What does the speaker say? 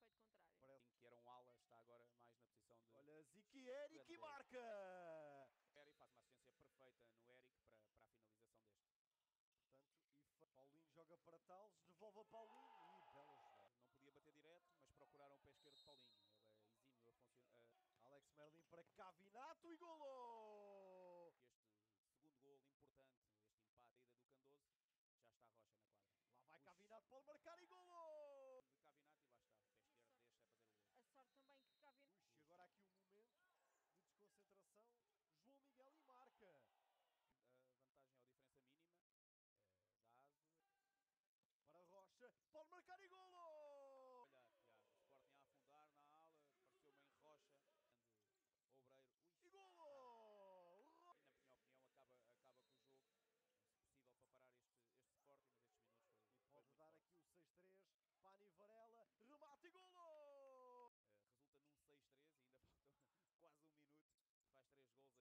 efeito contrário. parece... que era um ala, está agora mais na posição de. Olha, Ziki Eric Grande e gol. marca! Eric faz uma assistência perfeita no Eric para, para a finalização deste. Portanto, e Paulinho joga para Tales, devolve a Paulinho e bela jogada. Não podia bater direto, mas procuraram o pé esquerdo de Paulinho. Ele é exímio a funcionar. Alex Merlin para Cavinato e golo! Este segundo gol importante, este empate, a ida do Candoso, já está a Rocha na quadra. Lá vai Ux. Cavinato, pode marcar e golo! Varela